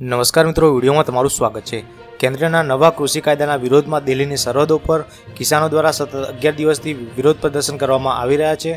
નમસ્કાર મિત્રો, વિડીયોમાં તમારું સ્વાગત છે. કેન્દ્રના નવા કૃષિ કાયદાના વિરોધમાં દિલ્હીની સરહદો પર કિસાનો દ્વારા સતત અગિયાર દિવસથી વિરોધ પ્રદર્શન કરવામાં આવી રહ્યા છે.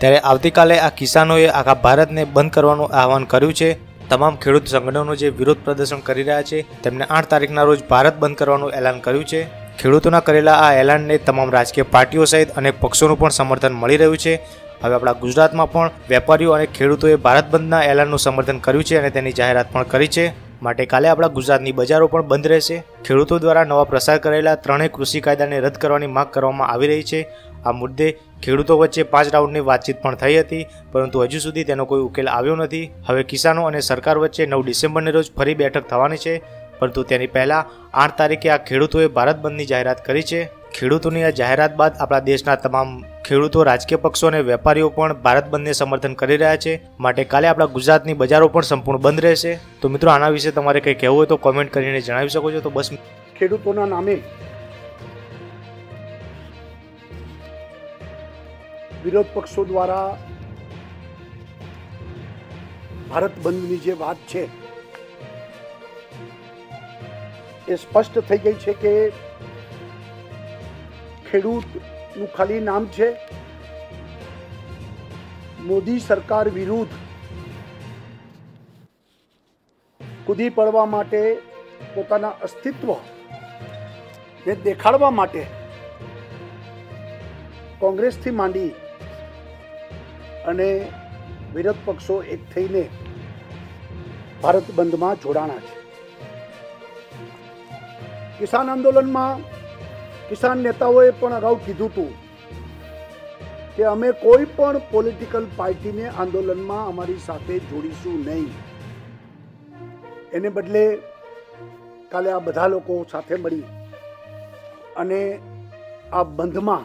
ત્યારે આવતીકાલે આ કિસાનોએ આખા ભારતને બંધ કરવાનું આહવાન કર્યું છે. તમામ ખેડૂત સંગઠનો જે વિરોધ પ્રદર્શન કરી રહ્યા છે, તેમને આઠ તારીખના રોજ ભારત બંધ કરવાનું એલાન કર્યું છે. ખેડૂતોના કરેલા આ એલાનને તમામ રાજકીય પાર્ટીઓ સહિત અનેક પક્ષોનું પણ સમર્થન મળી રહ્યું છે. હવે આપણા ગુજરાતમાં પણ વેપારીઓ અને ખેડૂતોએ ભારત બંધના એલાનનું સમર્થન કર્યું છે અને તેની જાહેરાત પણ કરી છે. માટે કાલે આપણા ગુજરાતની બજારો પણ બંધ રહેશે. ખેડૂતો દ્વારા નવા પ્રસાર કરેલા ત્રણેય કૃષિ કાયદાને રદ કરવાની માંગ કરવામાં આવી રહી છે. આ મુદ્દે ખેડૂતો વચ્ચે પાંચ રાઉન્ડની વાતચીત પણ થઈ હતી, પરંતુ હજુ સુધી તેનો કોઈ ઉકેલ આવ્યો નથી. હવે કિસાનો અને સરકાર વચ્ચે નવ ડિસેમ્બરની રોજ ફરી બેઠક થવાની છે, પરંતુ તેની પહેલા આઠ તારીખે આ ખેડૂતોએ ભારત બંધની જાહેરાત કરી છે. ખેડૂતોની આ જાહેરાત બાદ આપણા દેશના તમામ ખેડૂતો, રાજકીય પક્ષો અને વેપારીઓ પણ ભારત બંધને સમર્થન કરી રહ્યા છે. માટે કાલે આપણા ગુજરાતની બજારો પણ સંપૂર્ણ બંધ રહેશે. તો મિત્રો, આના વિશે તમારે કંઈ કહેવું હોય તો કોમેન્ટ કરીને જણાવી શકો છો. તો બસ ખેડૂતોના નામે વિરોધ પક્ષો દ્વારા ભારત બંધની જે વાત છે, એ સ્પષ્ટ થઈ ગઈ છે કે ખેડૂતનું ખાલી નામ છે? મોદી સરકાર વિરુદ્ધ કૂદી પડવા માટે પોતાના અસ્તિત્વ ને દેખાડવા માટે કોંગ્રેસથી માંડી અને વિરોધ પક્ષો એક થઈને ભારત બંધમાં જોડાણા છે. કિસાન આંદોલનમાં કિસાન નેતાઓએ પણ અગાઉ કીધું હતું કે અમે કોઈ પણ પોલિટિકલ પાર્ટીને આંદોલનમાં અમારી સાથે જોડીશું નહીં. એને બદલે કાલે આ બધા લોકો સાથે મળી અને આ બંધમાં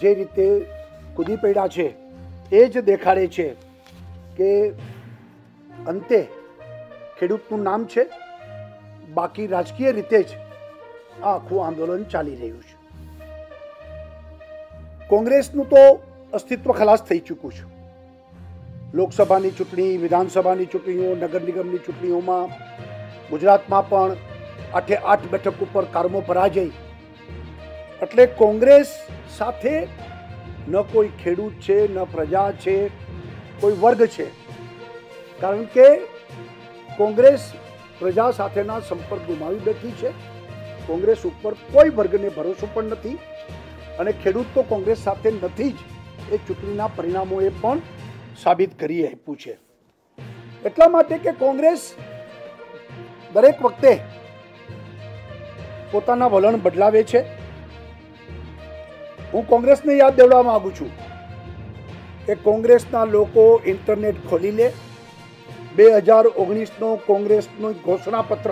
જે રીતે કૂદી પડ્યા છે, એ જ દેખાડે છે કે અંતે ખેડૂતનું નામ છે, બાકી રાજકીય રીતે જ આખું આંદોલન ચાલી રહ્યું છે. કોંગ્રેસનું તો અસ્તિત્વ ખલાસ થઈ ચૂક્યું છે. લોકસભાની ચૂંટણી, વિધાનસભાની ચૂંટણીઓ, નગર નિગમની ચૂંટણીઓમાં, ગુજરાતમાં પણ આઠે આઠ બેઠક ઉપર કારમો પરાજય. એટલે કોંગ્રેસ સાથે ન કોઈ ખેડૂત છે, ન પ્રજા છે, કોઈ વર્ગ છે. કારણ કે કોંગ્રેસ પ્રજા સાથેના સંપર્ક ગુમાવી બેઠી છે. કોંગ્રેસ ઉપર કોઈ વર્ગને ભરોસો પણ નથી અને ખેડૂત તો કોંગ્રેસ સાથે નથી જ. એ ચૂંટણીના પરિણામોએ પણ સાબિત કરી આપ્યું છે. એટલા માટે કે કોંગ્રેસ દરેક વખતે પોતાના વલણ બદલાવે છે. હું કોંગ્રેસને યાદ દેવડાવવા માંગુ છું કે કોંગ્રેસના લોકો ઇન્ટરનેટ ખોલી લે. બે હજાર ઓગણીસનો કોંગ્રેસનું ઘોષણાપત્ર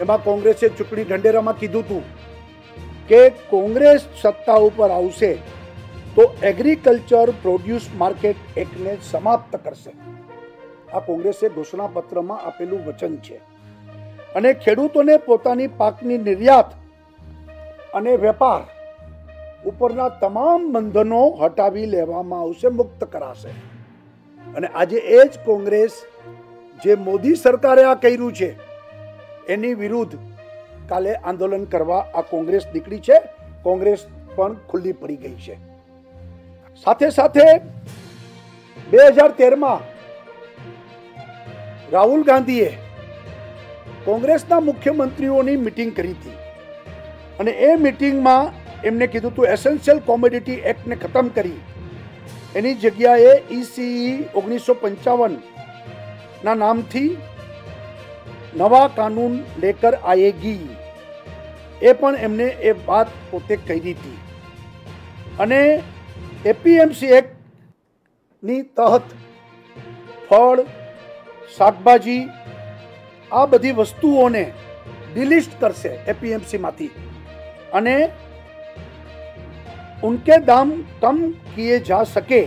એમાં કોંગ્રેસે ચૂંટણી ઢંઢેરામાં કીધું હતું કે કોંગ્રેસ સત્તા ઉપર આવશે તો એગ્રીકલ્ચર પ્રોડ્યુસ માર્કેટ એક્ટને સમાપ્ત કરશે. આ કોંગ્રેસે ઘોષણાપત્રમાં આપેલું વચન છે. અને ખેડૂતોને પોતાની પાકની નિર્યાત અને વેપાર ઉપરના તમામ બંધનો હટાવી લેવામાં આવશે, મુક્ત કરાશે. અને આજે એ જ કોંગ્રેસ જે મોદી સરકારે આ કર્યું છે એની વિરુદ્ધ કાલે આંદોલન કરવા આ કોંગ્રેસ નીકળી છે. કોંગ્રેસ પણ ખુલ્લી પડી ગઈ છે. સાથે સાથે બે હજાર તેરમાં રાહુલ ગાંધીએ કોંગ્રેસના મુખ્યમંત્રીઓની મિટિંગ કરી હતી. અને એ મિટિંગમાં એમને કીધું હતું એસેન્શિયલ કોમોડિટી એક્ટને ખતમ કરી. એની જગ્યાએ ઈસીઈ ઓગણીસો પંચાવનના નામથી નવા કાનૂન લેકર આયેગી એ પણ એમને એ વાત પોતે કહી હતી અને એપીએમસી એક્ટની તહત ફળ શાકભાજી આ બધી વસ્તુઓને ડિલિસ્ટ કરશે એપીએમસીમાંથી અને उनके दाम कम किए जा सके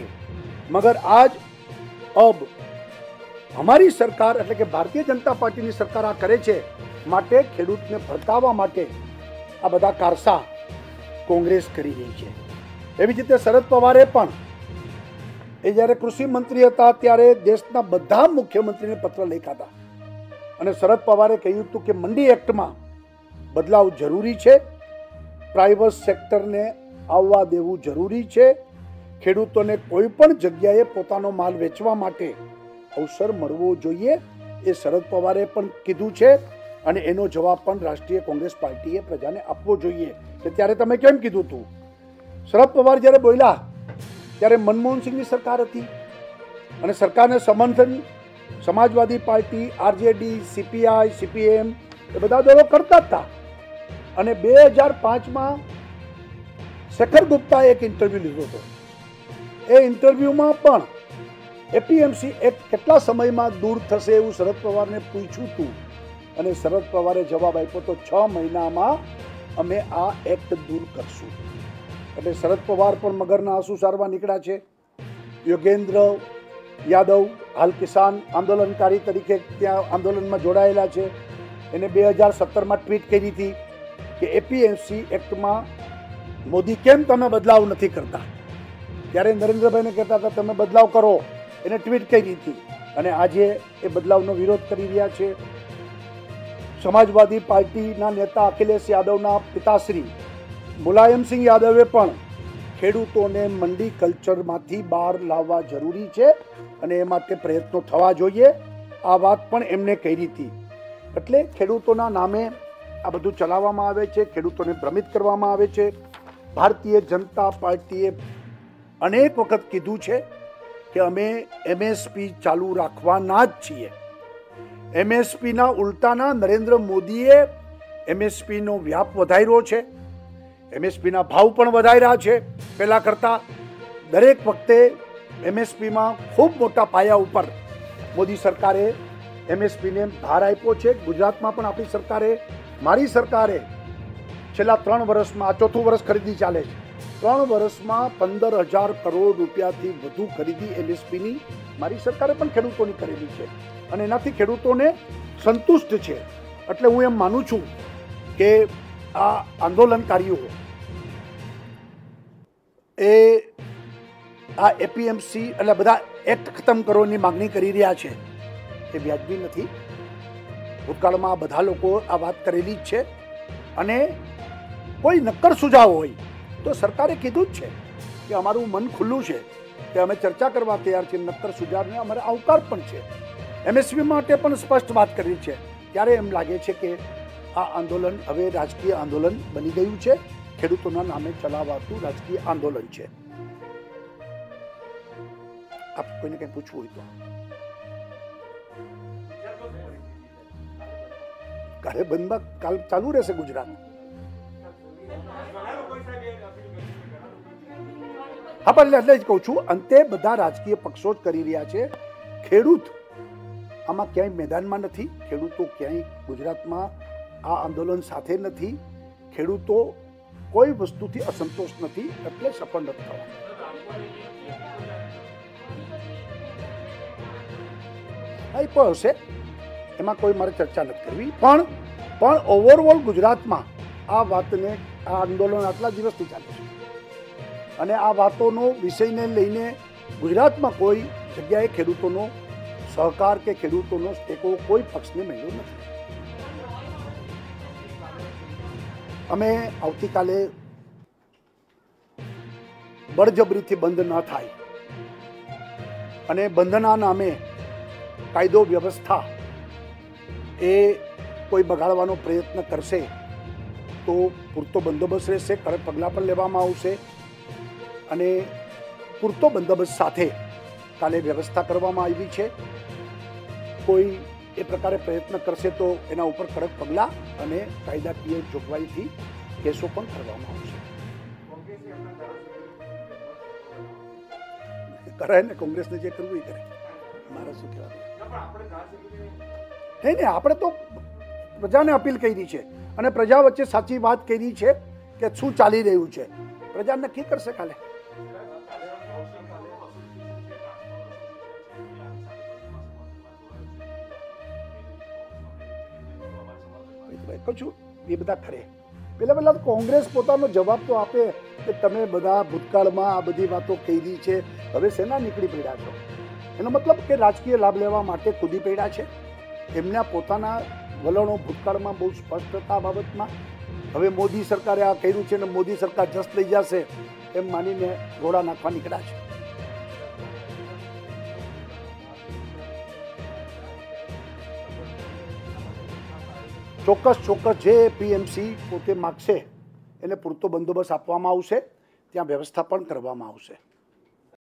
मगर आज अब અમારી સરકાર એટલે કે ભારતીય જનતા પાર્ટીની સરકાર આ કરે છે માટે ખેડૂતને ભડકાવવા માટે આ બધા કારસા કોંગ્રેસ કરી રહી છે. એવી જ રીતે શરદ પવારે પણ એ જ્યારે કૃષિ મંત્રી હતા ત્યારે દેશના બધા મુખ્યમંત્રીને પત્ર લખ્યા હતા. અને શરદ પવારે કહ્યું હતું કે મંડી એક્ટમાં બદલાવ જરૂરી છે, પ્રાઇવેટ સેક્ટરને આવવા દેવું જરૂરી છે, ખેડૂતોને કોઈ પણ જગ્યાએ પોતાનો માલ વેચવા માટે અવસર મળવો જોઈએ એ શરદ પવારે પણ કીધું છે અને એનો જવાબ પણ રાષ્ટ્રીય કોંગ્રેસ પાર્ટીએ પ્રજાને આપવો જોઈએ. કે ત્યારે તમે કેમ કીધું હતું શરદ પવાર જ્યારે બોલ્યા, ત્યારે મનમોહન સિંહની સરકાર હતી અને સરકારને સમર્થન Samajwadi party, RJD, CPI, CPM એ બધા દળો કરતા હતા. અને બે હજાર પાંચમાં શેખર ગુપ્તાએ એક ઇન્ટરવ્યુ લીધો હતો. એ ઇન્ટરવ્યુમાં પણ એપીએમસી એક્ટ કેટલા સમયમાં દૂર થશે એવું શરદ પવારને પૂછ્યું હતું અને શરદ પવારે જવાબ આપ્યો તો છ મહિનામાં અમે આ એક્ટ દૂર કરશું. એટલે શરદ પવાર પણ મગરના આંસુ સારવા નીકળ્યા છે. યોગેન્દ્ર યાદવ હાલ કિસાન આંદોલનકારી તરીકે ત્યાં આંદોલનમાં જોડાયેલા છે. એને બે હજાર સત્તરમાં ટ્વીટ કરી હતી કે એપીએમસી એક્ટમાં મોદી કેમ તમે બદલાવ નથી કરતા? ત્યારે નરેન્દ્રભાઈને કહેતા હતા, તમે બદલાવ કરો. એને ટ્વીટ કરી હતી અને આજે એ બદલાવનો વિરોધ કરી રહ્યા છે. સમાજવાદી પાર્ટીના નેતા અખિલેશ યાદવના પિતાશ્રી મુલાયમસિંહ યાદવે પણ ખેડૂતોને મંડી કલ્ચરમાંથી બહાર લાવવા જરૂરી છે અને એ માટે પ્રયત્નો થવા જોઈએ. આ વાત પણ એમને કરી હતી. એટલે ખેડૂતોના નામે આ બધું ચલાવવામાં આવે છે, ખેડૂતોને ભ્રમિત કરવામાં આવે છે. ભારતીય જનતા પાર્ટીએ અનેક વખત કીધું છે કે અમે એમએસપી ચાલુ રાખવાના જ છીએ. એમએસપીના ઉલટાના નરેન્દ્ર મોદીએ એમએસપીનો વ્યાપ વધાર્યો છે. એમએસપીના ભાવ પણ વધાર્યા છે. પહેલાં કરતાં દરેક વખતે એમએસપીમાં ખૂબ મોટા પાયા ઉપર મોદી સરકારે એમએસપીને ભાર આપ્યો છે. ગુજરાતમાં પણ આપણી સરકારે, મારી સરકારે છેલ્લા ત્રણ વર્ષમાં આ ચોથું વર્ષ ખરીદી ચાલે છે. ત્રણ વર્ષમાં પંદર હજાર કરોડ રૂપિયાથી વધુ ખરીદી એમએસપીની મારી સરકારે પણ ખેડૂતોની કરેલી છે. અને એનાથી ખેડૂતોને સંતુષ્ટ છે. એટલે હું એમ માનું છું કે આ આંદોલનકારીઓ એ આ એપીએમસી એટલે બધા એક્ટ ખતમ કરવાની માગણી કરી રહ્યા છે. એ વ્યાજબી નથી. ભૂતકાળમાં બધા લોકો આ વાત કરેલી જ છે. અને કોઈ નક્કર સુઝાવ હોય તો સરકારે કીધું જ છે કે અમારું મન ખુલ્લું છે કે અમે ચર્ચા કરવા તૈયાર છીએ. નક્કર સુધારને અમારે આવકાર પણ છે. એમએસપી માટે પણ સ્પષ્ટ વાત કરી છે. ત્યારે એમ લાગે છે કે આ આંદોલન હવે રાજકીય આંદોલન બની ગયું છે. ખેડૂતોના નામે ચલાવાતું રાજકીય આંદોલન છે. આપ કોઈને કંઈ પૂછવું હોય તો. ઘરે બંધમાં કાલ ચાલુ રહેશે ગુજરાત. હા પણ એટલે જ કહું છું, અંતે બધા રાજકીય પક્ષો જ કરી રહ્યા છે. ખેડૂત આમાં ક્યાંય મેદાનમાં નથી, ખેડૂતો ક્યાંય ગુજરાતમાં આ આંદોલન સાથે નથી. ખેડૂતો કોઈ વસ્તુથી અસંતોષ નથી, એટલે સફળ નથી થવા. એ પણ હશે. એમાં કોઈ મારે ચર્ચા નથી કરવી. પણ પણ ઓવરઓલ ગુજરાતમાં આ વાતને, આ આંદોલન આટલા દિવસથી ચાલે અને આ વાતોનો વિષયને લઈને ગુજરાતમાં કોઈ જગ્યાએ ખેડૂતોનો સહકાર કે ખેડૂતોનો ટેકો કોઈ પક્ષને મળ્યો નથી. અમે આવતીકાલે બળજબરીથી બંધ ન થાય અને બંધના નામે કાયદો વ્યવસ્થા એ કોઈ બગાડવાનો પ્રયત્ન કરશે તો પૂરતો બંદોબસ્ત રહેશે, કડક પગલાં પણ લેવામાં આવશે. અને પૂરતો બંદોબસ્ત સાથે કાલે વ્યવસ્થા કરવામાં આવી છે. કોઈ એ પ્રકારે પ્રયત્ન કરશે તો એના ઉપર કડક પગલાં અને કાયદાકીય જોગવાઈથી કેસો પણ કરવામાં આવશે. કરાય ને કોંગ્રેસને જે કરવું એ કરે. મારે શું કહેવાનું નહીં નહીં, આપણે તો પ્રજાને અપીલ કરી છે. અને પ્રજા વચ્ચે સાચી વાત કરી છે કે શું ચાલી રહ્યું છે. પ્રજા નક્કી કરશે કાલે. કહું એ બધા ખરે. પેલા પહેલા કોંગ્રેસ પોતાનો જવાબ તો આપે કે તમે બધા ભૂતકાળમાં આ બધી વાતો કહી છે. હવે શેના નીકળી પડ્યા છો. એનો મતલબ કે રાજકીય લાભ લેવા માટે કૂદી પડ્યા છે. એમના પોતાના વલણો ભૂતકાળમાં બહુ સ્પષ્ટતા બાબતમાં હવે મોદી સરકારે આ કર્યું છે ને મોદી સરકાર જસ લઈ જશે એમ માનીને ઘોડા નાખવા નીકળ્યા છે ચોક્કસ ચોક્કસ જે પીએમસી પોતે માગશે, એને પૂરતો બંદોબસ્ત આપવામાં આવશે, ત્યાં વ્યવસ્થા પણ કરવામાં આવશે.